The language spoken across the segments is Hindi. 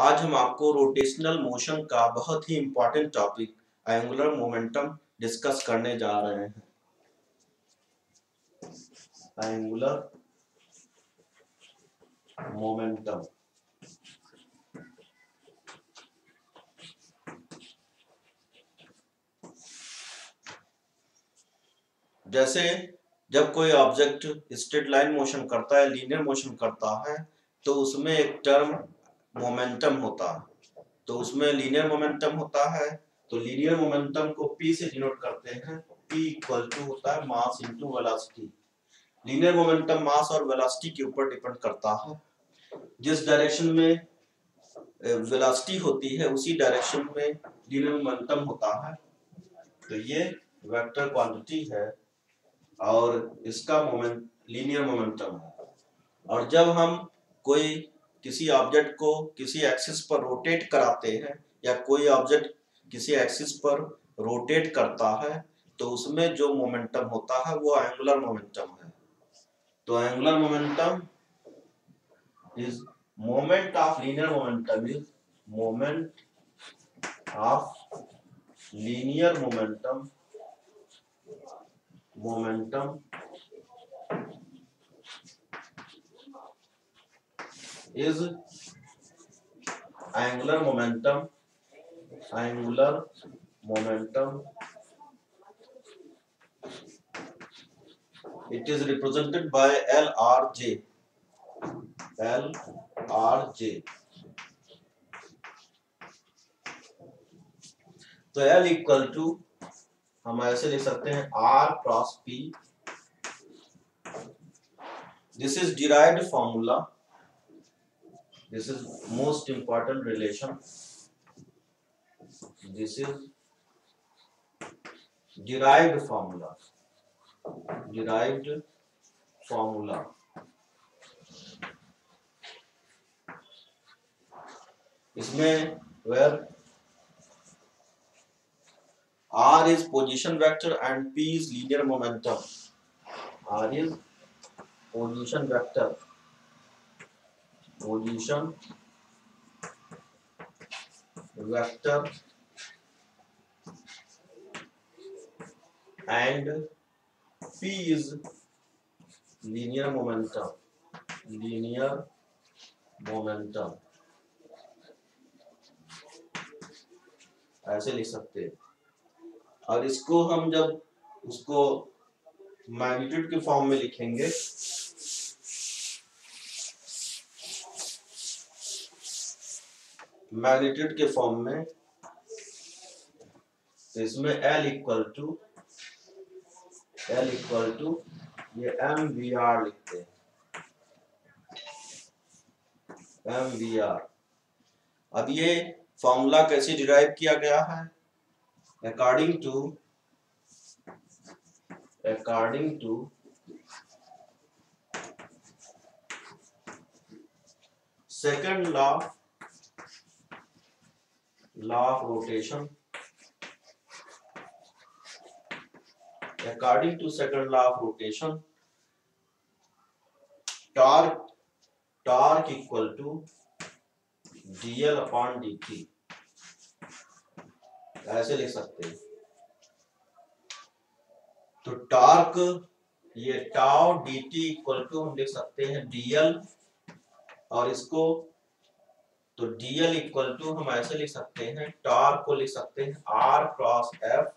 आज हम आपको रोटेशनल मोशन का बहुत ही important topic angular momentum discuss करने जा रहे हैं एंगुलर मोमेंटम जैसे जब कोई ऑब्जेक्ट स्ट्रेट लाइन मोशन करता है लीनियर मोशन करता है तो उसमें एक टर्म मोमेंटम तो होता है तो उसमें लीनियर मोमेंटम होता है तो लीनियर मोमेंटम को पी से डिनोट करते हैं पी इक्वल टू होता है mass into velocity linear momentum mass और वेलोसिटी के ऊपर डिपेंड करता है जिस डायरेक्शन में वेलोसिटी होती है उसी डायरेक्शन में लीनियर मोमेंटम होता है तो ये वेक्टर क्वांटिटी है और इसका मोमेंट लीनियर मोमेंटम है और जब हम कोई किसी ऑब्जेक्ट को किसी एक्सिस पर रोटेट कराते हैं या कोई ऑब्जेक्ट किसी एक्सिस पर रोटेट करता है तो उसमें जो मोमेंटम होता है वो एंगुलर मोमेंटम है तो angular momentum is moment of linear momentum is moment of linear momentum momentum is angular momentum angular momentum it is represented by L R J L R J तो एल इक्वल टू हम ऐसे लिख सकते हैं R cross P this is derive formula this is most important relation this is derived formula derived formula इसमें where r is position vector and p is linear momentum r is position vector position vector and P is linear momentum linear momentum ऐसे लिख सकते हैं और इसको हम जब उसको मैग्नीट्यूड के फॉर्म में लिखेंगे मैग्नेटेड के फॉर्म में इसमें L equal to L equal to ये एम वी आर लिखते हैं एम वी आर अब ये फॉर्मूला कैसे डिराइव किया गया है according to according to second law law of rotation according to second law of rotation torque torque equal to dl upon dt ऐसे लिख सकते हैं तो टॉर्क ये टाउ dt इक्वल टू हम लिख सकते हैं dl और इसको तो डीएल इक्वल टू हम ऐसे लिख सकते हैं टॉर्क को लिख सकते हैं आर क्रॉस एफ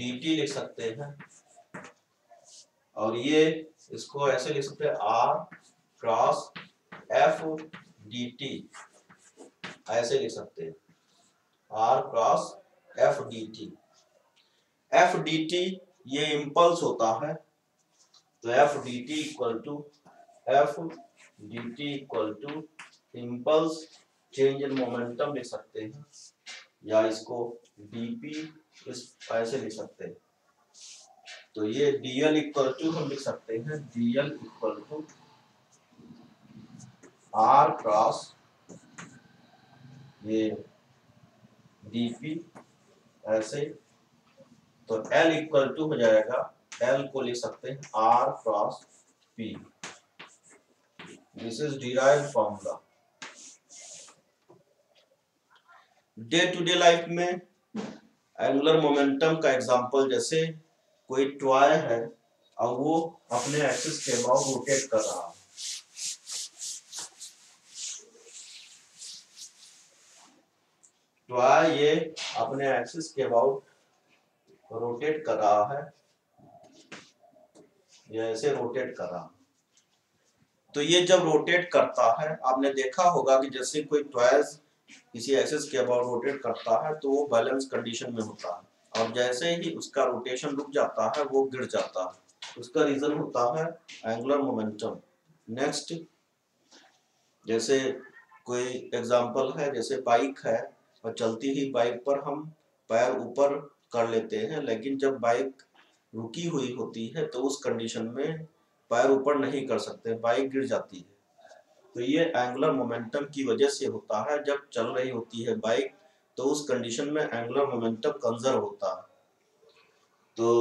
डी लिख सकते हैं और ये इसको ऐसे लिख सकते हैं आर क्रॉस एफ डी ऐसे लिख सकते हैं R cross F D T F D T ये इम्पल्स होता है तो F D T equal to F dt equal to impulse change in momentum लिख सकते हैं या इसको dp इस ऐसे लिख सकते हैं तो ये dl इक्वल टू हम लिख सकते हैं dl equal to r cross ये dp ऐसे तो l इक्वल टू हो जाएगा l को लिख सकते हैं r cross p this is derived formula day to day life में एंगुलर मोमेंटम का एग्जांपल जैसे कोई टॉय है और वो अपने एक्सिस के अबाउट रोटेट कर रहा है टॉय ये अपने एक्सिस के अबाउट रोटेट कर रहा है या ऐसे रोटेट कर रहा है तो ये जब रोटेट करता है आपने देखा होगा कि जैसे कोई ट्वेल्स किसी एक्सेस के अबाउट रोटेट करता है तो वो बैलेंस कंडीशन में होता है और जैसे ही उसका रोटेशन रुक जाता है वो गिर जाता है उसका रीजन होता है एंगुलर मोमेंटम नेक्स्ट जैसे कोई एग्जांपल है जैसे बाइक है और चलती ही बाइक पर हम पैर ऊपर कर लेते हैं लेकिन जब बाइक रुकी हुई होती है तो उस कंडीशन में पैर ऊपर नहीं कर सकते बाइक गिर जाती है तो ये एंगुलर मोमेंटम की वजह से होता है जब चल रही होती है बाइक तो उस कंडीशन में एंगुलर मोमेंटम कंजर्व होता है तो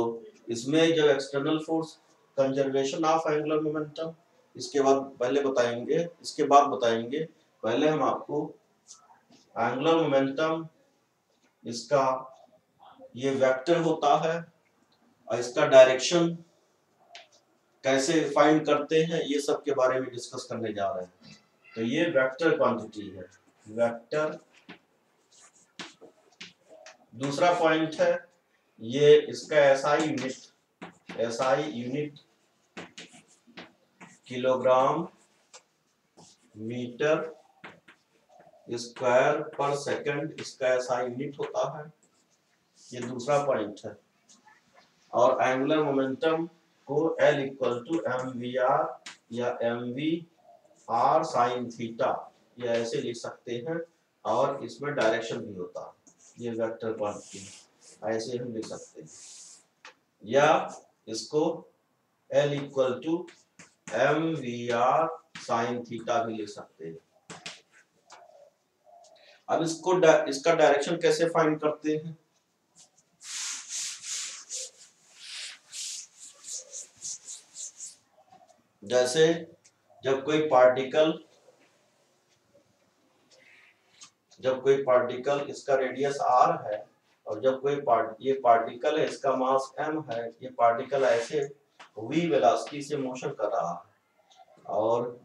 इसमें जब external force conservation of angular momentum इसके बाद पहले बताएंगे इसके बाद बताएंगे पहले हम आपको एंगुलर मोमेंटम इसका ये वेक्टर होता है और इसका डायरेक्शन कैसे फाइंड करते हैं ये सब के बारे में डिस्कस करने जा रहे हैं तो ये वेक्टर क्वांटिटी है वेक्टर दूसरा पॉइंट है ये इसका SI unit SI unit kilogram metre square per second इसका एसआई यूनिट होता है ये दूसरा पॉइंट है और एंगुलर मोमेंटम को L equal to M V R या M V R sine theta ये ऐसे लिख सकते हैं और इसमें डायरेक्शन भी होता है ये वेक्टर क्वांटिटी ऐसे हम लिख सकते हैं या इसको L equal to M V R sine theta भी लिख सकते हैं अब इसको डा, इसका डायरेक्शन कैसे फाइंड करते हैं जैसे जब कोई पार्टिकल जब कोई पार्टिकल इसका रेडियस आर है और जब कोई पार्ट ये पार्टिकल है इसका मास एम है ये पार्टिकल ऐसे वी वेलासिटी से मोशन कर रहा है और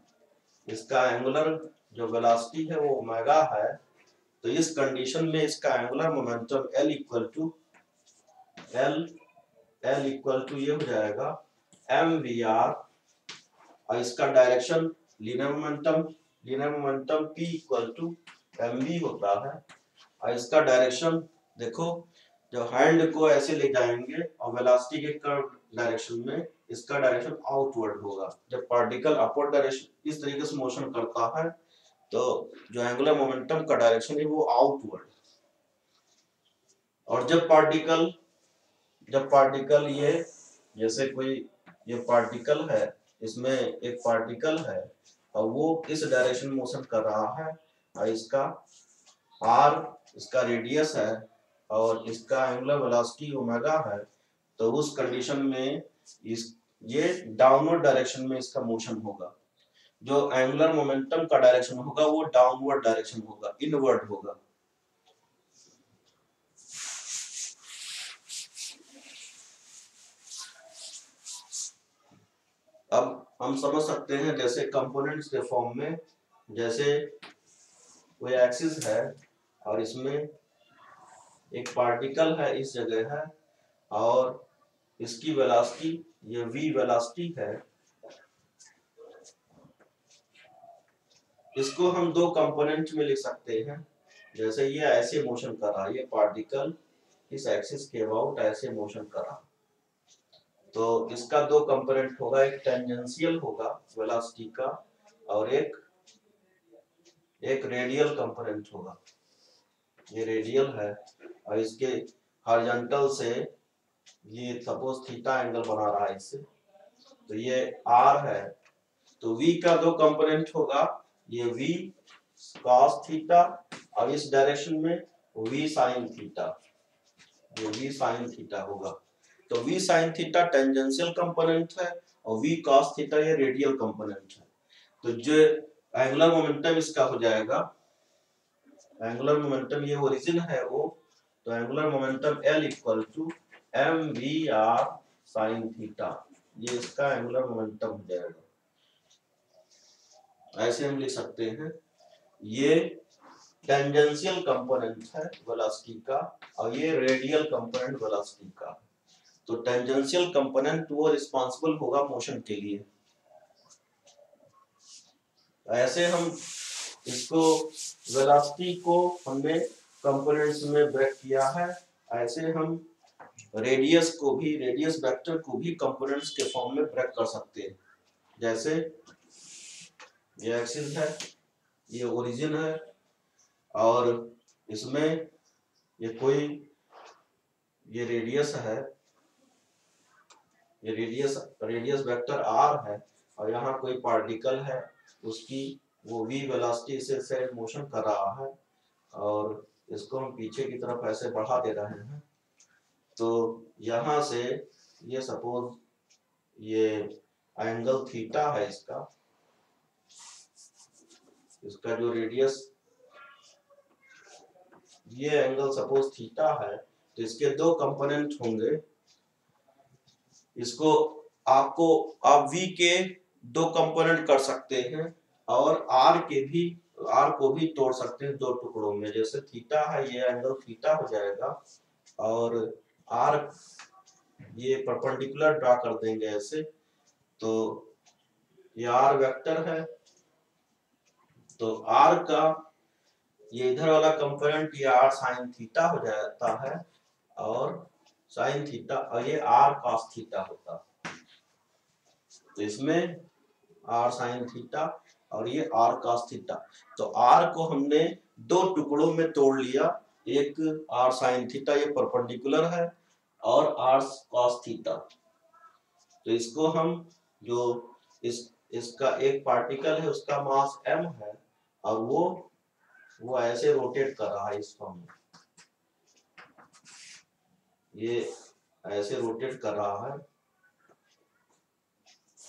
इसका एंगुलर जो वेलासिटी है वो ओमेगा है तो इस कंडीशन में इसका angular momentum L equal to L L equal to ये हो जाएगा एम वी आर और इसका direction linear momentum linear momentum P equal to M होता है और इसका डायरेक्शन देखो जो हैंड को ऐसे ले जाएंगे और वेलोसिटी के कर्व डायरेक्शन में इसका डायरेक्शन आउटवर्ड होगा जब पार्टिकल अपवर्ड डायरेक्शन इस तरीके से मोशन करता है तो जो एंगुलर मोमेंटम का डायरेक्शन है वो आउटवर्ड और जब पार्टिकल जब पार्टिकल ये जैसे कोई ये पार्टिकल है इसमें एक पार्टिकल है और वो किस डायरेक्शन मोशन कर रहा है और इसका आर इसका रेडियस है और इसका एंगुलर वेलोसिटी ओमेगा है तो उस कंडीशन में इस ये डाउनवर्ड डायरेक्शन में इसका मोशन होगा जो एंगुलर मोमेंटम का डायरेक्शन होगा वो डाउनवर्ड डायरेक्शन होगा इनवर्ड होगा अब हम समझ सकते हैं जैसे कंपोनेंट्स के फॉर्म में जैसे कोई एक्सिस है और इसमें एक पार्टिकल है इस जगह है और इसकी वेलोसिटी ये वी वेलासिटी है इसको हम दो कंपोनेंट में लिख सकते हैं जैसे ये ऐसे मोशन कर रहा है ये पार्टिकल इस एक्सिस के अबाउट ऐसे मोशन कर रहा तो इसका दो कंपोनेंट होगा एक टेंजेंशियल होगा वेलोसिटी का और एक एक रेडियल कंपोनेंट होगा ये रेडियल है और इसके हॉरिजॉन्टल से ये सपोज थीटा एंगल बना रहा है इससे तो ये आर है तो वी का दो कंपोनेंट होगा ये वी कॉस थीटा और इस डायरेक्शन में वी साइन थीटा ये वी साइन थीटा होगा तो v sin theta tangential component है और v cos थीटा ये रेडियल कंपोनेंट है तो जो एंगुलर मोमेंटम इसका हो जाएगा एंगुलर मोमेंटम ये ओरिजिन है वो तो angular momentum L equal to m v r sin theta ये इसका एंगुलर मोमेंटम हो जाएगा ऐसे हम लिख सकते हैं ये टेंजेंशियल कंपोनेंट है वेलोसिटी का और ये रेडियल कंपोनेंट वेलोसिटी का है तो टेंजेंशियल कंपोनेंट वो रिस्पॉन्सिबल होगा मोशन के लिए तो ऐसे हम इसको वेलोसिटी को हमने कंपोनेंट्स में ब्रेक किया है ऐसे हम रेडियस को भी रेडियस वेक्टर को भी कंपोनेंट्स के फॉर्म में ब्रेक कर सकते हैं जैसे ये एक्सिस है ये ओरिजिन है और इसमें ये कोई ये रेडियस है ये रेडियस रेडियस वेक्टर आर है और यहाँ कोई पार्टिकल है उसकी वो वी वेलोसिटी से सेल्फ मोशन कर रहा है और इसको हम पीछे की तरफ ऐसे बढ़ा दे रहे हैं तो यहाँ से ये सपोज ये एंगल थीटा है इसका इसका जो रेडियस ये एंगल सपोज थीटा है तो इसके दो कंपोनेंट होंगे इसको आपको आप v के दो कंपोनेंट कर सकते हैं और r के भी r को भी तोड़ सकते हैं दो टुकड़ों में जैसे थीटा है ये एंगल थीटा हो जाएगा और r ये परपेंडिकुलर ड्रा कर देंगे ऐसे तो ये r वेक्टर है तो r का ये इधर वाला कंपोनेंट ये r साइन थीटा हो जाता है और साइन थीटा और ये आर कॉस थीटा होता तो इसमें आर साइन थीटा और ये आर कॉस थीटा तो आर को हमने दो टुकड़ों में तोड़ लिया एक आर साइन थीटा ये परपेंडिकुलर है और आर कॉस थीटा तो इसको हम जो इस इसका एक पार्टिकल है उसका मास एम है और वो वो ऐसे रोटेट कर रहा है इस फॉर्म में ये ऐसे रोटेट कर रहा है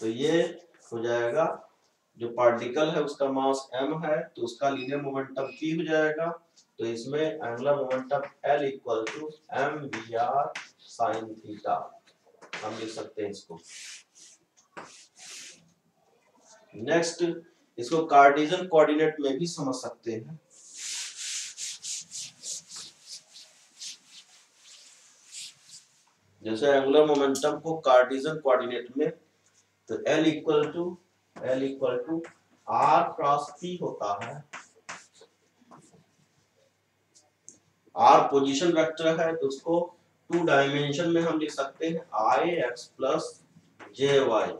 तो ये हो जाएगा जो पार्टिकल है उसका मास m है तो उसका लीनियर मोमेंटम p हो जाएगा तो इसमें angular momentum l equal to M V R sine theta हम लिख सकते हैं इसको नेक्स्ट इसको कार्डिजन कोऑर्डिनेट में भी समझ सकते हैं जैसे एंगुलर मोमेंटम को कार्टिजन कोऑर्डिनेट में तो L equal to L equal to R cross P होता है आर पोजीशन वेक्टर है तो उसको टू डायमेंशन में हम लिख सकते हैं I X plus J Y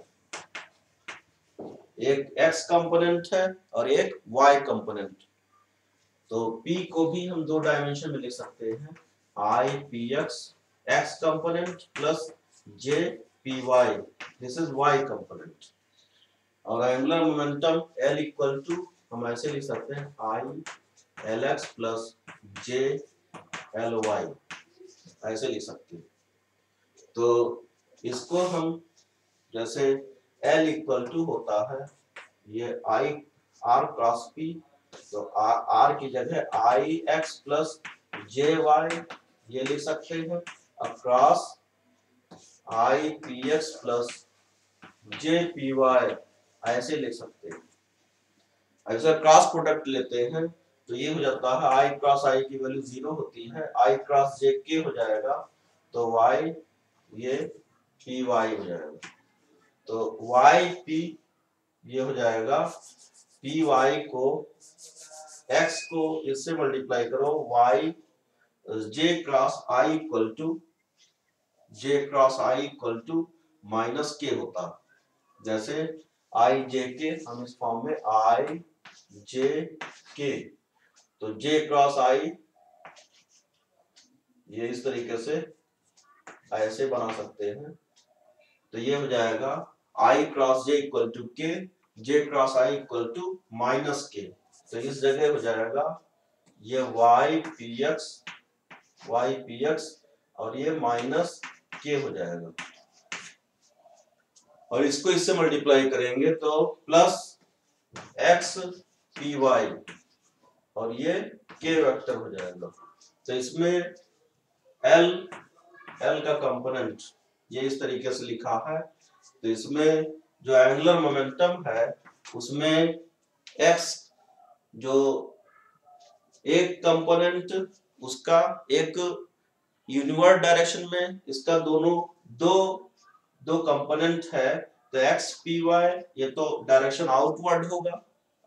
एक एक्स कंपोनेंट है और एक वाई कंपोनेंट तो पी को भी हम दो डायमेंशन में लिख सकते हैं I P X x component plus j p y. This is y component. और angular momentum L equal to हम ऐसे लिख सकते हैं I l x plus J l y. ऐसे लिख सकते हैं तो इसको हम जैसे L equal to होता है ये I R cross P तो R, की जगह I x plus j y ये लिख सकते हैं across I P X plus J P Y ऐसे ले सकते हैं अगर क्रॉस प्रोडक्ट लेते हैं तो ये हो जाता है आई क्रॉस आई की वैल्यू जीरो होती है आई क्रॉस जे के हो जाएगा तो वाई ये पी वाई हो जाएगा तो वाई पी ये हो जाएगा पी वाई को एक्स को इससे मल्टीप्लाई करो Y J cross I equal to J cross I equal to minus K होता जैसे आई जे के हम इस फॉर्म में आई जे के तो जे क्रॉस आई ये इस तरीके से ऐसे बना सकते हैं तो ये हो जाएगा I cross J equal to K J cross I equal to minus K तो इस जगह हो जाएगा ये Y P X Y P X और ये माइनस के हो जाएगा और इसको इससे मल्टीप्लाई करेंगे तो प्लस एक्स पी वाई और ये के वेक्टर हो जाएगा तो इसमें एल एल का कंपोनेंट ये इस तरीके से लिखा है तो इसमें जो एंगुलर मोमेंटम है उसमें एक्स जो एक कंपोनेंट उसका एक यूनिवर्स डायरेक्शन में इसका दोनों दो दो कंपोनेंट है तो एक्स पी वाई ये तो डायरेक्शन आउटवर्ड होगा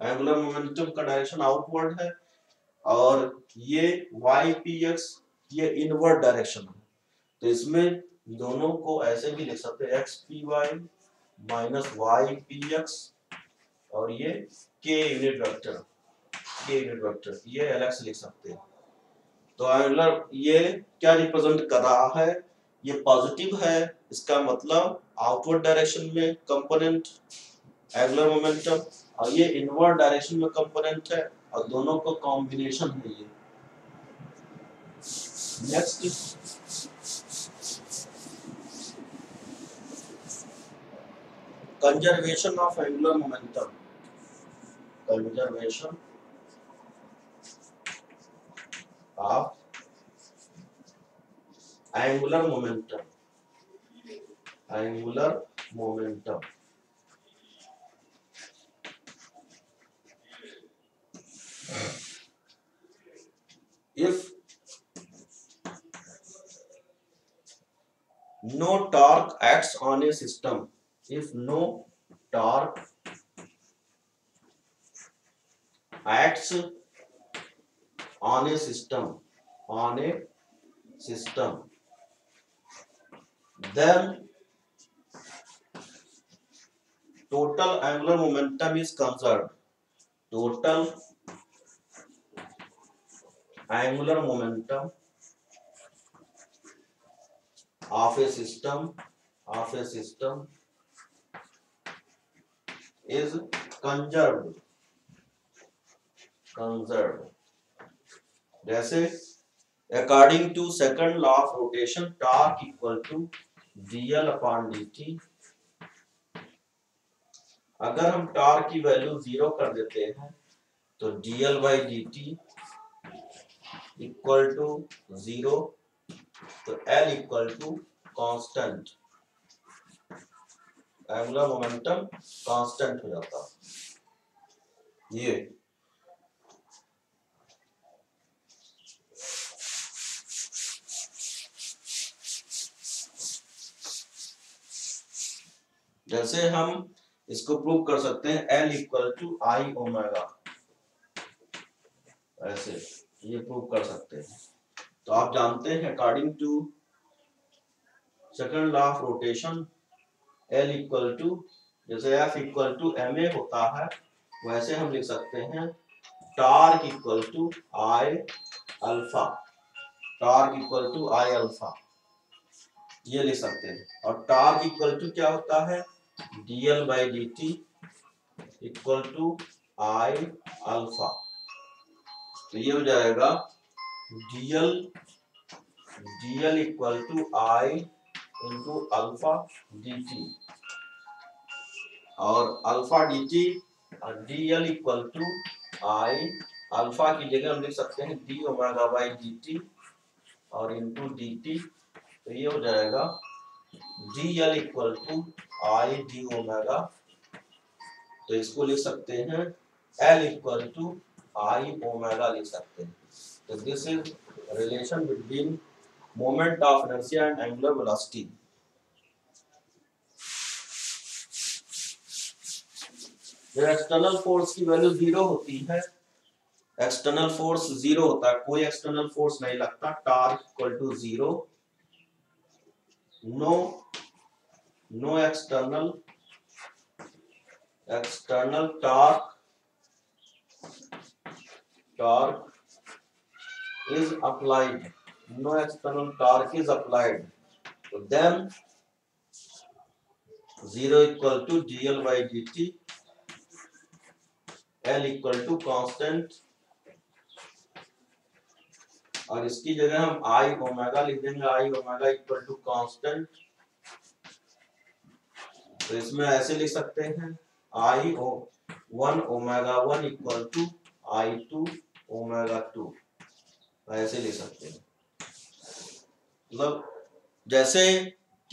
एंगुलर मोमेंटम का डायरेक्शन आउटवर्ड है और ये वाई पी एक्स ये इनवर्ड डायरेक्शन है तो इसमें दोनों को ऐसे भी लिख सकते हैं X P Y minus Y P X और ये K unit vector K unit vector ये एल लिख सकते हैं तो आयोलर ये क्या रिप्रेजेंट कर रहा है ये पॉजिटिव है इसका मतलब आउटवर्ड डायरेक्शन में कंपोनेंट एंगुलर मोमेंटम और ये इनवर्ड डायरेक्शन में कंपोनेंट है और दोनों का कॉम्बिनेशन है ये next conservation of angular momentum conservation of angular momentum angular momentum if no torque acts on a system if no torque acts on a system, then total angular momentum is conserved. Total angular momentum of a system is conserved. जैसे according to second law of rotation torque equal to dl upon dt अगर हम टॉर्क की वैल्यू जीरो कर देते हैं तो dl by dt equal to zero तो L equal to constant angular momentum constant हो जाता ये जैसे हम इसको प्रूव कर सकते हैं L equal to I omega ऐसे ये प्रूव कर सकते हैं तो आप जानते हैं according to second law of rotation L equal to जैसे F equal to M A होता है वैसे हम लिख सकते हैं torque equal to I alpha torque equal to I alpha ये लिख सकते हैं और टार्क इक्वल टू क्या होता है DL by D T equal to I alpha तो ये हो जाएगा DL DL equal to I into alpha dt और अल्फा डी टी और DL equal to I alpha की जगह हम लिख सकते हैं D omega by D T और इंटू डी टी तो ये हो जाएगा D L equal to I D omega तो इसको लिख सकते हैं L equal to I omega लिख सकते हैं तो this is relation between moment of inertia and angular velocity जब एक्सटर्नल फोर्स की वैल्यू जीरो होती है एक्सटर्नल फोर्स जीरो होता है कोई एक्सटर्नल फोर्स नहीं लगता torque equal to zero no no external external torque torque is applied no external torque is applied so then 0 equal to dl by dt l equal to constant और इसकी जगह हम आई ओमेगा लिख देंगे I omega equal to constant तो इसमें ऐसे लिख सकते हैं I O one omega one equal to I two omega two ऐसे लिख सकते हैं मतलब जैसे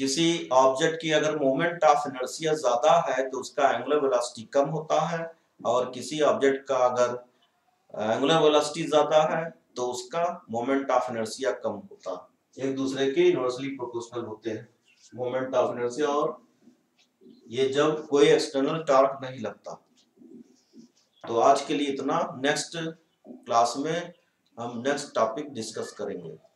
किसी ऑब्जेक्ट की अगर मोमेंट ऑफ इनर्सिया ज्यादा है तो उसका एंगुलर वेलोसिटी कम होता है और किसी ऑब्जेक्ट का अगर एंगुलर वेलोसिटी ज्यादा है तो उसका मोमेंट ऑफ एनर्सिया कम होता एक दूसरे के यूनिवर्सली प्रोपोर्शनल होते हैं मोमेंट ऑफ एनर्सिया और ये जब कोई एक्सटर्नल टॉर्क नहीं लगता तो आज के लिए इतना नेक्स्ट क्लास में हम नेक्स्ट टॉपिक डिस्कस करेंगे